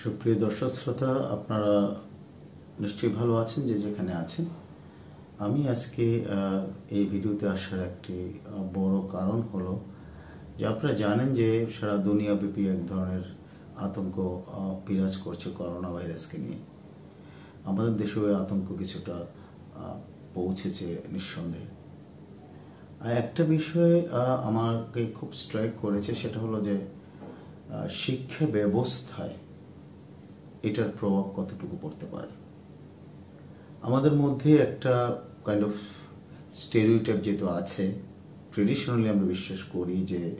সুপ্রিয় দর্শক শ্রোতা, আপনারা নিশ্চয়ই ভালো আছেন, যে যেখানে আছেন। আমি আজকে এই ভিডিওতে আসার একটি বড় কারণ হলো যে আপনারা জানেন যে সারা দুনিয়াব্যাপী এক ধরনের আতঙ্ক বিরাজ করছে করোনা ভাইরাসকে নিয়ে। আমাদের দেশেও আতঙ্ক কিছুটা পৌঁছেছে নিঃসন্দেহে। আর একটা বিষয়ে আমাকে খুব স্ট্রাইক করেছে, সেটা হলো যে শিক্ষা ব্যবস্থায় এটার প্রভাব কতটুকু পড়তে পারে? আমাদের মধ্যে একটা কাইন্ড অফ স্টেরিওটাইপ যেহেতু আছে ট্রেডিশনালি আমরা বিশ্বাস করি যে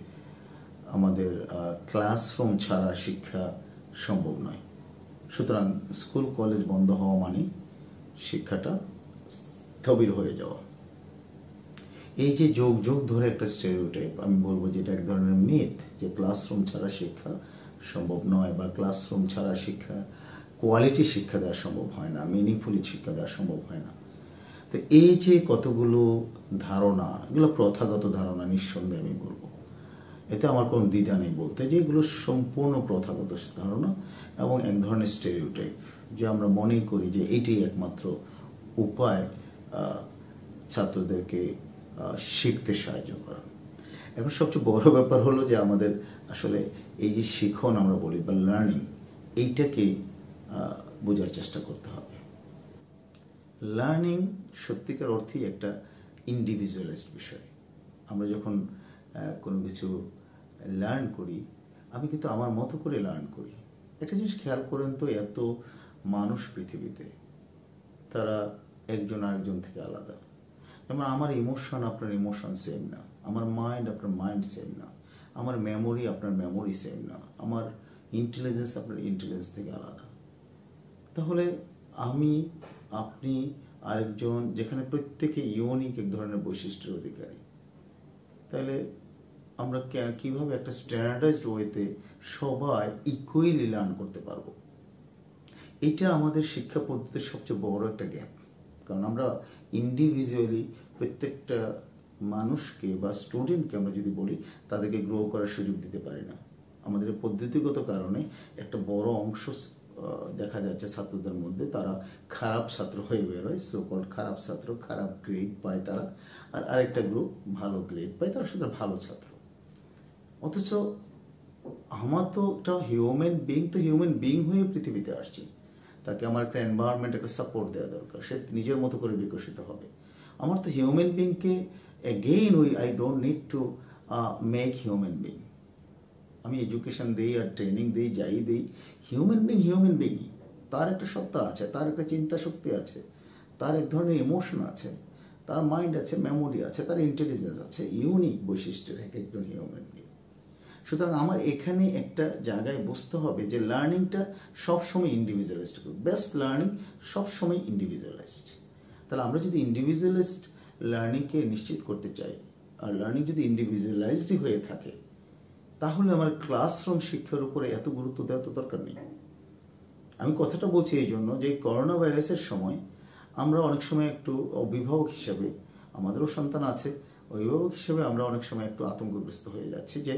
আমাদের ক্লাসরুম ছাড়া শিক্ষা সম্ভব নয়। সুতরাং স্কুল কলেজ বন্ধ হওয়া মানে শিক্ষাটা স্থবির হয়ে যাওয়া। এই যে যোগ যোগ ধরে একটা স্টেরিওটাইপ আমি বলব যে এটা এক ধরনের মিথ যে ক্লাসরুম ছাড়া শিক্ষা সম্ভব নয় বা ক্লাসরুম ছাড়া শিক্ষা কোয়ালিটি শিক্ষা দেওয়া সম্ভব হয় না মিনিংফুলি শিক্ষা দেওয়া সম্ভব হয় না। তো এই যে কতগুলো ধারণা, এগুলো প্রথাগত ধারণা নিঃসন্দেহে আমি বলব। এতে আমার কোনো দ্বিধা নেই বলতে যে এগুলো সম্পূর্ণ প্রথাগত ধারণা এবং এক ধরনের স্টেরিওটাইপ যে আমরা মনে করি যে এটাই একমাত্র উপায় ছাত্রদেরকে শিখতে সাহায্য করা। এখন সবচেয়ে বড় ব্যাপার হলো যে আমাদের আসলে এই যে শিখন আমরা বলি বা লার্নিং এইটাকে বোঝার চেষ্টা করতে হবে। লার্নিং সত্যিকার অর্থেই একটা ইন্ডিভিজুয়ালিস্ট বিষয়। আমরা যখন কোনো কিছু লার্ন করি, আমি কিন্তু আমার মতো করে লার্ন করি। একটা জিনিস খেয়াল করেন তো, এত মানুষ পৃথিবীতে, তারা একজন আরেকজন থেকে আলাদা। যেমন আমার ইমোশন আপনার ইমোশন সেম না। আমার মাইন্ড আপনার মাইন্ড সেম না। আমার মেমোরি আপনার মেমোরি সেম না। আমার ইন্টেলিজেন্স আপনার ইন্টেলিজেন্স থেকে আলাদা। তাহলে আমি, আপনি, আরেকজন, যেখানে প্রত্যেকে ইউনিক এক ধরনের বৈশিষ্ট্যের অধিকারী। তাহলে আমরা কীভাবে একটা স্ট্যান্ডার্ডাইজড ওয়েতে সবাই ইকুয়ালি লার্ন করতে পারব? এটা আমাদের শিক্ষা পদ্ধতির সবচেয়ে বড় একটা গ্যাপ কারণ আমরা ইন্ডিভিজুয়ালি প্রত্যেকটা মানুষকে বা স্টুডেন্টকে আমরা যদি বলি, তাদেরকে গ্রো করার সুযোগ দিতে পারি না। আমাদের পদ্ধতিগত কারণে একটা বড় অংশ দেখা যাচ্ছে ছাত্রদের মধ্যে তারা খারাপ ছাত্র হয়ে বেরোয় সোকল খারাপ ছাত্র, খারাপ গ্রেড পায় তারা, আর আরেকটা গ্রুপ ভালো গ্রেড পায়, তারা শুধু ভালো ছাত্র। অথচ আমার তো একটা হিউম্যান বিং তো হিউম্যান বিং হয়ে পৃথিবীতে আসছে। তাকে আমার একটা এনভায়রনমেন্ট একটা সাপোর্ট দেওয়া দরকার। সে নিজের মতো করে বিকশিত হবে। আমার তো হিউম্যান বিংকে again we I don't need to make human being আমি এডুকেশন দিই আর ট্রেনিং দিই, যাই দিই হিউম্যান বিং হিউম্যান বিংই তার একটা সত্তা আছে, তার একটা চিন্তা শক্তি আছে, তার এক ধরনের ইমোশন আছে, তার মাইন্ড আছে মেমোরি আছে, তার ইন্টেলিজেন্স আছে ইউনিক বৈশিষ্ট্যের এক একজন হিউম্যান বিং সুতরাং আমার এখানে একটা জায়গায় বুঝতে হবে যে লার্নিংটা সবসময় ইন্ডিভিজুয়ালিস্ট বেস্ট লার্নিং সবসময় ইন্ডিভিজুয়ালাইজড তাহলে আমরা যদি ইন্ডিভিজুয়ালিস্ট লার্নিংকে নিশ্চিত করতে চাই। আর লার্নিং যদি ইন্ডিভিজুয়ালাইজডই হয়ে থাকে, তাহলে আমার ক্লাসরুম শিক্ষার উপরে এত গুরুত্ব দেওয়া তো দরকার নেই। আমি কথাটা বলছি এই জন্য যে করোনা ভাইরাসের সময় আমরা অনেক সময় একটু অভিভাবক হিসেবে, আমাদেরও সন্তান আছে, অভিভাবক হিসেবে আমরা অনেক সময় একটু আতঙ্কগ্রস্ত হয়ে যাচ্ছি যে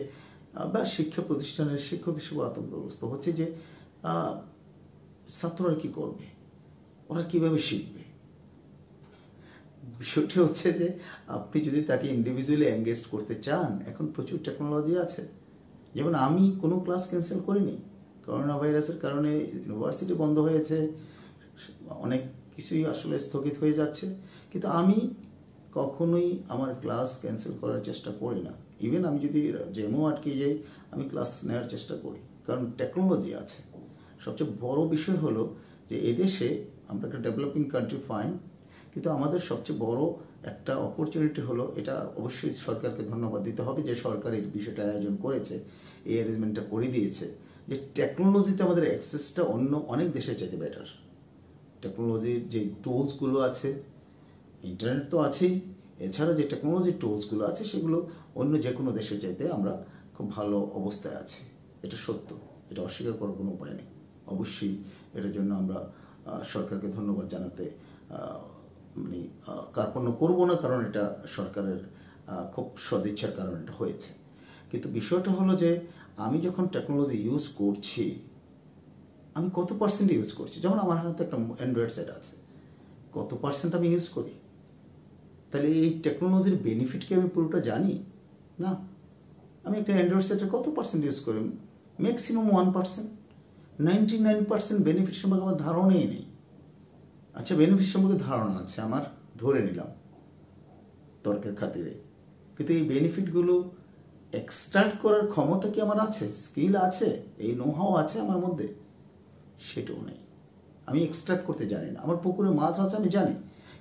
বা শিক্ষা প্রতিষ্ঠানের শিক্ষক হিসেবে আতঙ্কগ্রস্ত হচ্ছে যে ছাত্ররা কি করবে? ওরা কীভাবে শিখবে? বিষয়টি হচ্ছে যে, আপনি যদি তাকে ইন্ডিভিজুয়ালি এঙ্গেজ করতে চান, এখন প্রচুর টেকনোলজি আছে। যেমন আমি কোনো ক্লাস ক্যান্সেল করিনি। করোনা ভাইরাসের কারণে ইউনিভার্সিটি বন্ধ হয়েছে। অনেক কিছুই আসলে স্থগিত হয়ে যাচ্ছে। কিন্তু আমি কখনোই আমার ক্লাস ক্যান্সেল করার চেষ্টা করি না। ইভেন আমি যদি জেমও আটকে যাই, আমি ক্লাস নেওয়ার চেষ্টা করি। কারণ টেকনোলজি আছে। সবচেয়ে বড় বিষয় হলো যে, এদেশে আমরা একটা ডেভেলপিং কান্ট্রি ফাইন কিন্তু আমাদের সবচেয়ে বড় একটা অপরচুনিটি হলো, এটা অবশ্যই সরকারকে ধন্যবাদ দিতে হবে যে সরকার এই বিষয়টা আয়োজন করেছে, এই অ্যারেঞ্জমেন্টটা করে দিয়েছে, যে টেকনোলজিতে আমাদের অ্যাক্সেসটা অন্য অনেক দেশে চাইতে বেটার টেকনোলজির যে টুলসগুলো আছে ইন্টারনেট তো আছেই, এছাড়া যে টেকনোলজি টুলসগুলো আছে, সেগুলো অন্য যে কোনো দেশে চাইতে আমরা খুব ভালো অবস্থায় আছি। এটা সত্য, এটা অস্বীকার করার কোনো উপায় নেই। অবশ্যই এটার জন্য আমরা সরকারকে ধন্যবাদ জানাতে মানে কার্পণ্য করব না কারণ এটা সরকারের খুব সদিচ্ছার কারণে এটা হয়েছে। কিন্তু বিষয়টা হলো যে, আমি যখন টেকনোলজি ইউজ করছি, আমি কত পার্সেন্ট ইউজ করছি? যেমন আমার হাতে একটা অ্যান্ড্রয়েড সেট আছে। কত পার্সেন্ট আমি ইউজ করি? তাহলে এই টেকনোলজির বেনিফিট কি আমি পুরোটা জানি? না। আমি একটা অ্যান্ড্রয়েড সেটের কত পার্সেন্ট ইউজ করি? Maximum one percent ninety nine percent benefit সম্পর্কে আমার ধারণাই নেই। আচ্ছা বেনিফিট সম্পর্কে ধারণা আছে, আমার ধরে নিলাম তর্কের খাতিরে। কিন্তু এই বেনিফিটগুলো এক্সট্রাক্ট করার ক্ষমতা কি আমার আছে? স্কিল আছে? এই নোহাও আছে আমার মধ্যে? সেটাও নেই। আমি এক্সট্রাক্ট করতে জানি না। আমার পুকুরে মাছ আছে, আমি জানি।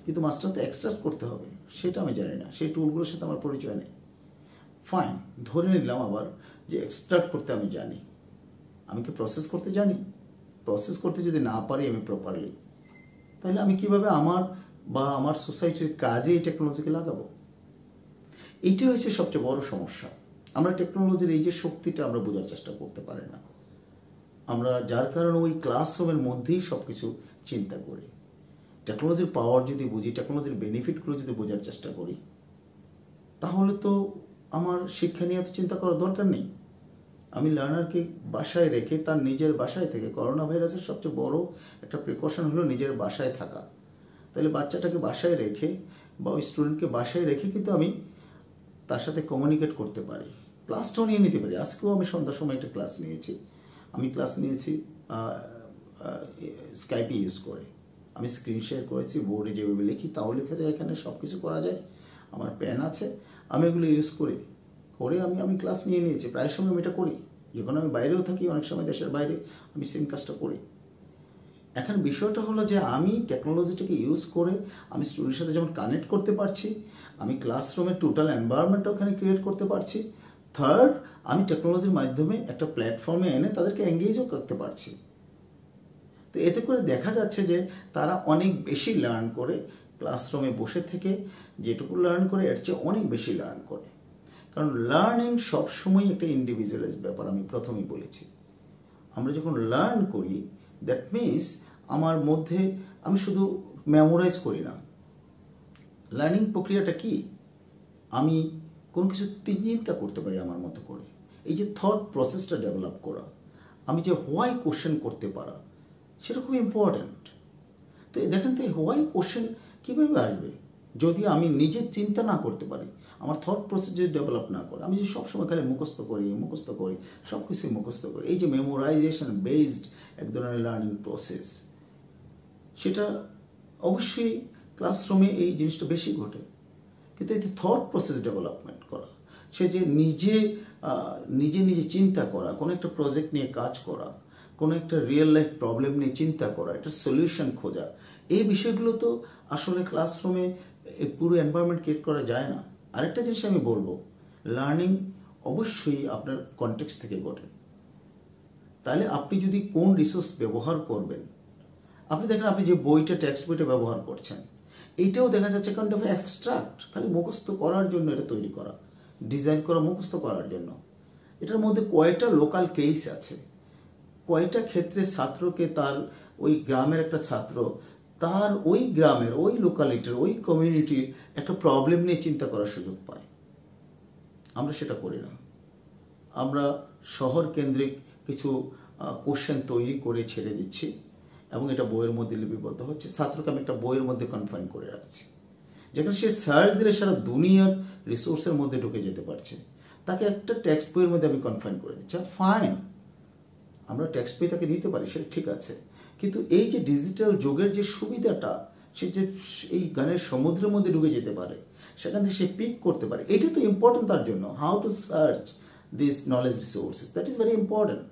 কিন্তু মাছটা তো এক্সট্রাক্ট করতে হবে। সেটা আমি জানি না। সেই টুলগুলোর সাথে আমার পরিচয় নেই। ফাইন ধরে নিলাম আবার যে এক্সট্রাক্ট করতে আমি জানি। আমি কি প্রসেস করতে জানি? প্রসেস করতে যদি না পারি আমি প্রপারলি তাহলে আমি কীভাবে আমার বা আমার সোসাইটির কাজে এই টেকনোলজিকে লাগাবো? এইটাই হচ্ছে সবচেয়ে বড় সমস্যা। আমরা টেকনোলজির এই যে শক্তিটা আমরা বোঝার চেষ্টা করতে পারি না। আমরা যার কারণে ওই ক্লাসরুমের মধ্যেই সব কিছু চিন্তা করি। টেকনোলজির পাওয়ার যদি বুঝি টেকনোলজির বেনিফিটগুলো যদি বোঝার চেষ্টা করি, তাহলে তো আমার শিক্ষা নিয়ে এত চিন্তা করার দরকার নেই। আমি লার্নারকে বাসায় রেখে তার নিজের বাসায় থেকে করোনা ভাইরাসের সবচেয়ে বড় একটা প্রিকশন হলো নিজের বাসায় থাকা। তাহলে বাচ্চাটাকে বাসায় রেখে বা ওই স্টুডেন্টকে বাসায় রেখে কিন্তু আমি তার সাথে কমিউনিকেট করতে পারি। ক্লাসটাও নিয়ে নিতে পারি। আজকেও আমি সন্ধ্যার সময় একটা ক্লাস নিয়েছি। আমি ক্লাস নিয়েছি স্কাইপি ইউজ করে। আমি স্ক্রিন শেয়ার করেছি বোর্ডে যেভাবে লিখি, তাও লেখা যায়, এখানে সব কিছু করা যায়। আমার পেন আছে। আমি এগুলো ইউজ করি। করে আমি আমি ক্লাস নিয়ে নিয়েছি। প্রায় সময় আমি এটা করি। যখন আমি বাইরেও থাকি, অনেক সময় দেশের বাইরে, আমি সেম কাজটা করি। এখন বিষয়টা হলো যে, আমি টেকনোলজিটাকে ইউজ করে, আমি স্টুডেন্টের সাথে যেমন কানেক্ট করতে পারছি, আমি ক্লাসরুমের টোটাল এনভায়রনমেন্টটা ওখানে ক্রিয়েট করতে পারছি। থার্ড আমি টেকনোলজির মাধ্যমে একটা প্ল্যাটফর্মে এনে তাদেরকে এঙ্গেজও করতে পারছি। তো এতে করে দেখা যাচ্ছে যে, তারা অনেক বেশি লার্ন করে ক্লাসরুমে বসে থেকে যেটুকু লার্ন করে, এর চেয়ে অনেক বেশি লার্ন করে। কারণ লার্নিং সবসময় একটা ইন্ডিভিজুয়ালাইজ ব্যাপার, আমি প্রথমেই বলেছি। আমরা যখন লার্ন করি দ্যাট মিনস আমার মধ্যে আমি শুধু মেমোরাইজ করি না। লার্নিং প্রক্রিয়াটা কি? আমি কোনো কিছু চিন্তা করতে পারি আমার মতো করে। এই যে থট প্রসেসটা ডেভেলপ করা, আমি যে হোয়াই কোশ্চেন করতে পারা, সেটা খুব ইম্পর্ট্যান্ট তো দেখেন তো হোয়াই কোশ্চেন কীভাবে আসবে? যদি আমি নিজের চিন্তা না করতে পারি, আমার থট প্রসেস যদি ডেভেলপ না করে, আমি যদি সবসময় খালি মুখস্থ করি মুখস্থ করি সব কিছুই মুখস্থ করি, এই যে মেমোরাইজেশন বেসড এক ধরনের লার্নিং প্রসেস সেটা অবশ্যই ক্লাসরুমে এই জিনিসটা বেশি ঘটে। কিন্তু এই থট প্রসেস ডেভেলপমেন্ট করা, সে যে নিজে নিজে নিজে চিন্তা করা, কোনো একটা প্রজেক্ট নিয়ে কাজ করা, কোনো একটা রিয়েল লাইফ প্রবলেম নিয়ে চিন্তা করা, একটা সলিউশন খোঁজা, এই বিষয়গুলো তো আসলে ক্লাসরুমে পুরো এনভায়রনমেন্ট ক্রিয়েট করা যায় না। আরেকটা জিনিস আমি বলব লার্নিং অবশ্যই আপনার কনটেক্স থেকে ঘটে। তাহলে আপনি যদি কোন রিসোর্স ব্যবহার করবেন, আপনি দেখেন আপনি যে বইটা টেক্সট বইটা ব্যবহার করছেন এইটাও দেখা যাচ্ছে কাইন্ড অফ অ্যাবস্ট্রাক্ট খালি মুখস্থ করার জন্য এটা তৈরি করা ডিজাইন করা, মুখস্থ করার জন্য। এটার মধ্যে কয়টা লোকাল কেস আছে? কয়টা ক্ষেত্রে ছাত্রকে তার ওই গ্রামের একটা ছাত্র তার ওই গ্রামের, ওই লোকালিটির ওই কমিউনিটির একটা প্রবলেম নিয়ে চিন্তা করার সুযোগ পায়। আমরা সেটা করি না। আমরা শহর কেন্দ্রিক কিছু কোশ্চেন তৈরি করে ছেড়ে দিচ্ছি এবং এটা বইয়ের মধ্যে লিপিবদ্ধ হচ্ছে। ছাত্রকে আমি একটা বইয়ের মধ্যে কনফাইন করে রাখছি। যেখানে সে সার্চ দিলে সারা দুনিয়ার রিসোর্সের মধ্যে ঢুকে যেতে পারছে। তাকে একটা টেক্সট বইয়ের মধ্যে আমি কনফাইন করে দিচ্ছি। ফাইন আমরা টেক্সট বই তাকে দিতে পারি, সেটা ঠিক আছে। কিন্তু এই যে ডিজিটাল যুগের যে সুবিধাটা, সে যে এই গানের সমুদ্রের মধ্যে ঢুকে যেতে পারে, সেখান থেকে সে পিক করতে পারে, এটা তো ইম্পর্টেন্ট তার জন্য। How to search this knowledge resources that is very important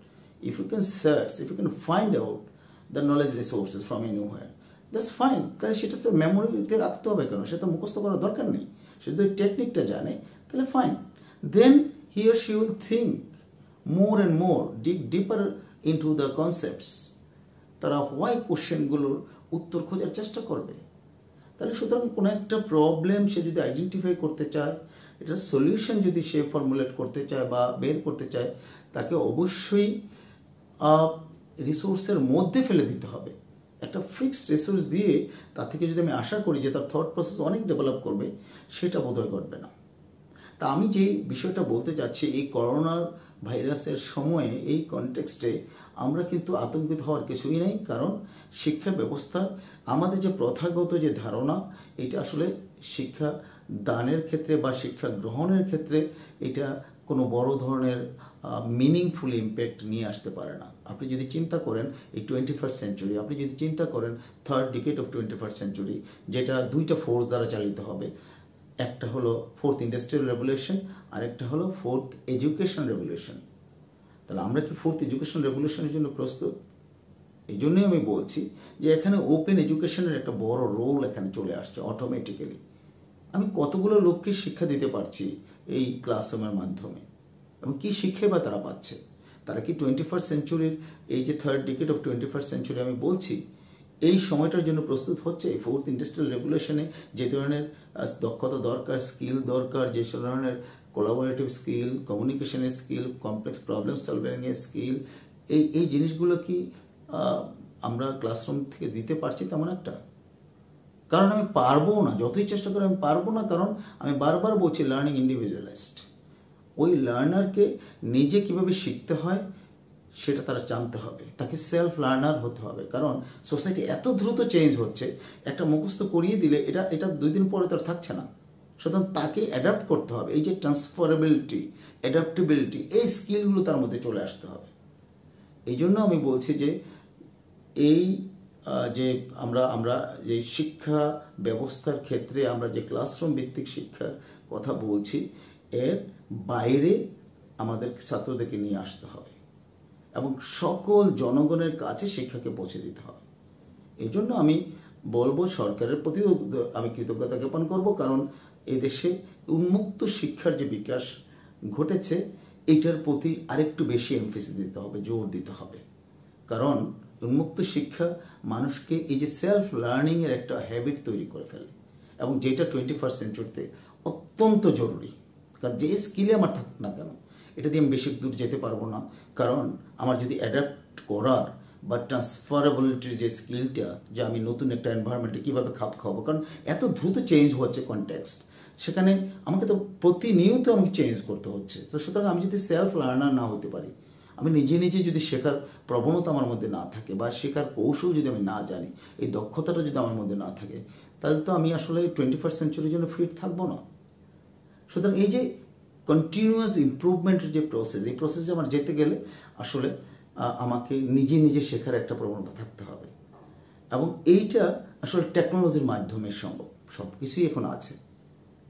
if you can search if you can find out the knowledge resources from anywhere that's fine তাহলে সেটা তো মেমোরিতে রাখতে হবে কেন? সেটা মুখস্থ করার দরকার নেই। সে যদি টেকনিকটা জানে, তাহলে fine then he she she think more and more dig deeper into the concepts. তারা হোয়াই কোশ্চেনগুলোর উত্তর খোঁজার চেষ্টা করবে। তাহলে সুতরাং কোনো একটা প্রবলেম সে যদি আইডেন্টিফাই করতে চায় এটার সলিউশন যদি সে ফর্মুলেট করতে চায় বা বের করতে চায়, তাকে অবশ্যই রিসোর্সের মধ্যে ফেলে দিতে হবে। একটা ফিক্সড রিসোর্স দিয়ে তা থেকে যদি আমি আশা করি যে তার থট প্রসেস অনেক ডেভেলপ করবে, সেটা বোধহয় ঘটবে না। তা আমি যে বিষয়টা বলতে চাচ্ছি, এই করোনার ভাইরাসের সময়ে, এই কনটেক্সটে আমরা কিন্তু আতঙ্কিত হওয়ার কিছুই নেই, কারণ শিক্ষা ব্যবস্থা, আমাদের যে প্রথাগত যে ধারণা, এটা আসলে শিক্ষা দানের ক্ষেত্রে বা শিক্ষা গ্রহণের ক্ষেত্রে এটা কোনো বড় ধরনের মিনিংফুল ইম্প্যাক্ট নিয়ে আসতে পারে না। আপনি যদি চিন্তা করেন, এই টোয়েন্টি ফার্স্ট সেঞ্চুরি আপনি যদি চিন্তা করেন third decade of twenty first century যেটা দুইটা ফোর্স দ্বারা চালিত হবে। একটা হলো ফোর্থ ইন্ডাস্ট্রিয়াল রেভলিউশন আর একটা হলো ফোর্থ এডুকেশন রেভলিউশন তাহলে আমরা কি ফোর্থ এডুকেশন রেভলিউশনের জন্য প্রস্তুত? এই জন্যই আমি বলছি যে এখানে ওপেন এডুকেশনের একটা বড় রোল এখানে চলে আসছে অটোমেটিক্যালি আমি কতগুলো লোককে শিক্ষা দিতে পারছি এই ক্লাসরুমের মাধ্যমে? এবং কি শিক্ষা বা তারা পাচ্ছে? তারা কি টোয়েন্টি ফার্স্ট সেঞ্চুরির এই যে third decade of twenty first century আমি বলছি, এই সময়টার জন্য প্রস্তুত হচ্ছে ফোর্থ ইন্ডাস্ট্রিয়াল রেগুলেশনে যে ধরনের দক্ষতা দরকার স্কিল দরকার, যে ধরনের কোলাবোরেটিভ স্কিল কমিউনিকেশনের স্কিল কমপ্লেক্স প্রবলেম সলভিংয়ের স্কিল এই এই জিনিসগুলো কি আমরা ক্লাসরুম থেকে দিতে পারছি তেমন একটা? কারণ আমি পারব না, যতই চেষ্টা করে আমি পারব না, কারণ আমি বারবার বলছি লার্নিং ইন্ডিভিজুয়ালাইজড ওই লার্নারকে নিজে কীভাবে শিখতে হয়, সেটা তারা জানতে হবে। তাকে সেলফ লার্নার হতে হবে। কারণ সোসাইটি এত দ্রুত চেঞ্জ হচ্ছে, একটা মুখস্থ করিয়ে দিলে এটা এটা দুই দিন পরে তার থাকছে না। সুতরাং তাকে অ্যাডাপ্ট করতে হবে। এই যে ট্রান্সফারেবিলিটি অ্যাডাপ্টেবিলিটি এই স্কিলগুলো তার মধ্যে চলে আসতে হবে। এই জন্য আমি বলছি যে এই যে আমরা আমরা যে শিক্ষা ব্যবস্থার ক্ষেত্রে আমরা যে ক্লাসরুম ভিত্তিক শিক্ষার কথা বলছি, এর বাইরে আমাদের ছাত্রদেরকে নিয়ে আসতে হবে এবং সকল জনগণের কাছে শিক্ষাকে পৌঁছে দিতে হবে। এই জন্য আমি বলব সরকারের প্রতি আমি কৃতজ্ঞতা জ্ঞাপন করব, কারণ এদেশে উন্মুক্ত শিক্ষার যে বিকাশ ঘটেছে, এটার প্রতি আরেকটু বেশি এমফেসিস দিতে হবে, জোর দিতে হবে। কারণ উন্মুক্ত শিক্ষা মানুষকে এই যে সেলফ লার্নিংয়ের একটা হ্যাবিট তৈরি করে ফেলে, এবং যেটা টোয়েন্টি ফার্স্ট সেঞ্চুরিতে অত্যন্ত জরুরি। কারণ যে স্কিলে আমার থাকুক না কেন, এটা দিয়ে আমি বেশি দূর যেতে পারব না। কারণ আমার যদি অ্যাডাপ্ট করার বা ট্রান্সফারেবিলিটির যে স্কিলটা যে আমি নতুন একটা এনভায়রনমেন্টে কীভাবে খাপ খাওয়াবো, কারণ এত দ্রুত চেঞ্জ হচ্ছে কনটেক্সট সেখানে আমাকে তো প্রতিনিয়ত আমাকে চেঞ্জ করতে হচ্ছে। তো সুতরাং আমি যদি সেলফ লার্নার না হতে পারি, আমি নিজে নিজে যদি শেখার প্রবণতা আমার মধ্যে না থাকে বা শেখার কৌশল যদি আমি না জানি, এই দক্ষতাটা যদি আমার মধ্যে না থাকে, তাহলে তো আমি আসলে টোয়েন্টি ফার্স্ট সেঞ্চুরির জন্য ফিট থাকব না। সুতরাং এই যে কন্টিনিউয়াস ইম্প্রুভমেন্টের যে প্রসেস এই প্রসেসে আমার যেতে গেলে আসলে আমাকে নিজে নিজে শেখার একটা প্রবণতা থাকতে হবে। এবং এইটা আসলে টেকনোলজির মাধ্যমে সম্ভব সব কিছুই এখন আছে।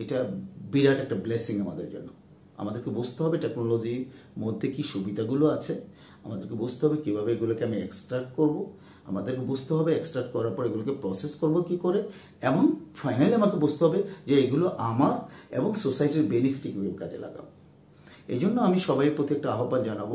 এটা বিরাট একটা ব্লেসিং আমাদের জন্য। আমাদেরকে বুঝতে হবে টেকনোলজির মধ্যে কি সুবিধাগুলো আছে। আমাদেরকে বুঝতে হবে কীভাবে এগুলোকে আমি এক্সট্রাক্ট করব। আমাদেরকে বুঝতে হবে এক্সট্রাক্ট করার পর এগুলোকে প্রসেস করব কি করে। এবং ফাইনালি আমাকে বুঝতে হবে যে এগুলো আমার এবং সোসাইটির বেনিফিট কীভাবে কাজে লাগাবো। এই জন্য আমি সবাই প্রতি একটা আহ্বান জানাব,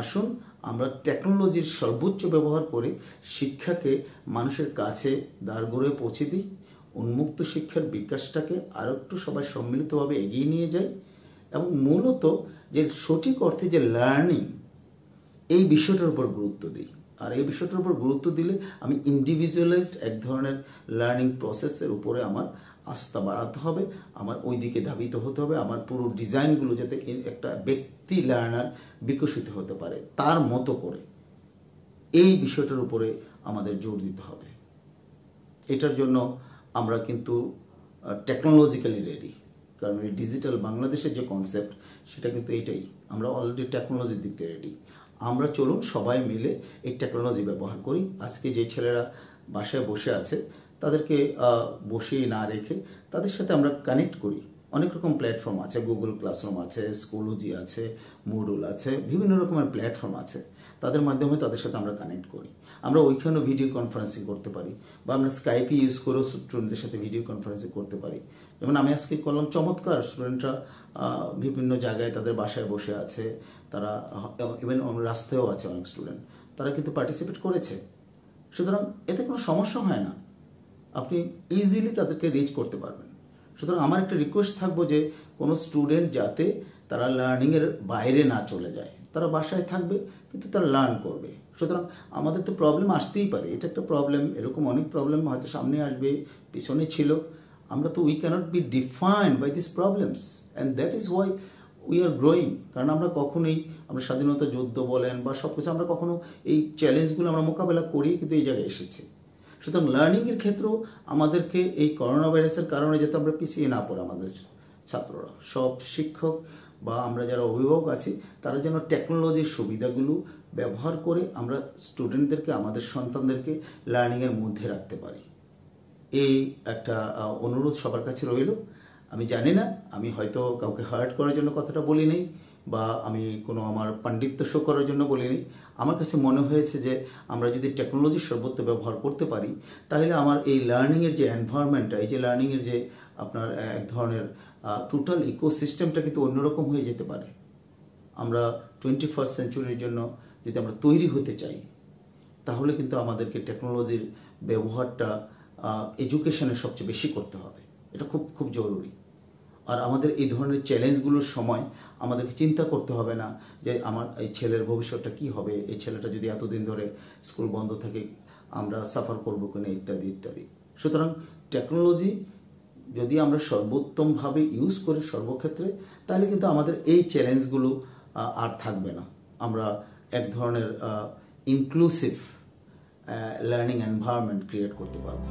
আসুন আমরা টেকনোলজির সর্বোচ্চ ব্যবহার করে শিক্ষাকে মানুষের কাছে দাঁড় গড়ে পৌঁছে দিই। উন্মুক্ত শিক্ষার বিকাশটাকে আরও একটু সবাই সম্মিলিতভাবে এগিয়ে নিয়ে যাই এবং মূলত যে সঠিক অর্থে যে লার্নিং এই বিষয়টার উপর গুরুত্ব দিই। আর এই বিষয়টার উপর গুরুত্ব দিলে আমি ইন্ডিভিজুয়ালাইজড এক ধরনের লার্নিং প্রসেসের উপরে আমার আস্থা বাড়াতে হবে, আমার ওই দিকে ধাবিত হতে হবে, আমার পুরো ডিজাইনগুলো যাতে একটা ব্যক্তি লার্নার বিকশিত হতে পারে তার মতো করে। এই বিষয়টার উপরে আমাদের জোর দিতে হবে। এটার জন্য আমরা কিন্তু টেকনোলজিক্যালি রেডি কারণ এই ডিজিটাল বাংলাদেশের যে কনসেপ্ট সেটা কিন্তু এটাই আমরা অলরেডি টেকনোলজির দিক রেডি আমরা চলুন সবাই মিলে এই টেকনোলজি ব্যবহার করি। আজকে যে ছেলেরা বাসায় বসে আছে, তাদেরকে বসিয়ে না রেখে তাদের সাথে আমরা কানেক্ট করি। অনেক রকম প্ল্যাটফর্ম আছে। গুগল ক্লাসরুম আছে স্কুলজি আছে মুডুল আছে, বিভিন্ন রকমের প্ল্যাটফর্ম আছে। তাদের মাধ্যমে তাদের সাথে আমরা কানেক্ট করি। আমরা ওইখানেও ভিডিও কনফারেন্সিং করতে পারি বা আমরা স্কাইপি ইউজ করেও স্টুডেন্টদের সাথে ভিডিও কনফারেন্সিং করতে পারি। যেমন আমি আজকে করলাম, চমৎকার স্টুডেন্টরা বিভিন্ন জায়গায় তাদের বাসায় বসে আছে, তারা ইভেন রাস্তায়ও আছে অনেক স্টুডেন্ট তারা কিন্তু পার্টিসিপেট করেছে। সুতরাং এতে কোনো সমস্যা হয় না। আপনি ইজিলি তাদেরকে রিচ করতে পারবেন। সুতরাং আমার একটা রিকোয়েস্ট থাকব যে কোনো স্টুডেন্ট যাতে তারা লার্নিংয়ের বাইরে না চলে যায়। তারা বাসায় থাকবে, কিন্তু তারা লার্ন করবে। সুতরাং আমাদের তো প্রবলেম আসতেই পারে। এটা একটা প্রবলেম এরকম অনেক প্রবলেম হয়তো সামনে আসবে, পিছনে ছিল। আমরা তো we cannot be defined by this problems and that is why we are growing কারণ আমরা কখনোই, আমরা স্বাধীনতা যুদ্ধ বলেন বা সব কিছু আমরা কখনো এই চ্যালেঞ্জগুলো আমরা মোকাবেলা করি কিন্তু এই জায়গায় এসেছি। সুতরাং লার্নিংয়ের ক্ষেত্রেও আমাদেরকে এই করোনা ভাইরাসের কারণে যাতে আমরা পিছিয়ে না পড়ে আমাদের ছাত্ররা। সব শিক্ষক বা আমরা যারা অভিভাবক আছি, তারা যেন টেকনোলজির সুবিধাগুলো ব্যবহার করে আমরা স্টুডেন্টদেরকে আমাদের সন্তানদেরকে লার্নিংয়ের মধ্যে রাখতে পারি। এই একটা অনুরোধ সবার কাছে রইল। আমি জানি না, আমি হয়তো কাউকে হার্ট করার জন্য কথাটা বলি নেই বা আমি কোনো আমার পাণ্ডিত্য শো করার জন্য বলিনি আমার কাছে মনে হয়েছে যে আমরা যদি টেকনোলজির সর্বত্র ব্যবহার করতে পারি, তাহলে আমার এই লার্নিংয়ের যে এনভায়রনমেন্টটা এই যে লার্নিংয়ের যে আপনার এক ধরনের টোটাল ইকোসিস্টেমটা কিন্তু অন্যরকম হয়ে যেতে পারে। আমরা টোয়েন্টি ফার্স্ট সেঞ্চুরির জন্য যদি আমরা তৈরি হতে চাই, তাহলে কিন্তু আমাদেরকে টেকনোলজির ব্যবহারটা এডুকেশনের সবচেয়ে বেশি করতে হবে। এটা খুব খুব জরুরি। আর আমাদের এই ধরনের চ্যালেঞ্জগুলোর সময় আমাদেরকে চিন্তা করতে হবে না যে আমার এই ছেলের ভবিষ্যৎটা কি হবে, এই ছেলেটা যদি এতদিন ধরে স্কুল বন্ধ থাকে, আমরা সাফার করব কিনা ইত্যাদি ইত্যাদি। সুতরাং টেকনোলজি যদি আমরা সর্বোত্তমভাবে ইউজ করি সর্বক্ষেত্রে, তাহলে কিন্তু আমাদের এই চ্যালেঞ্জগুলো আর থাকবে না। আমরা এক ধরনের ইনক্লুসিভ লার্নিং এনভায়রনমেন্ট ক্রিয়েট করতে পারব।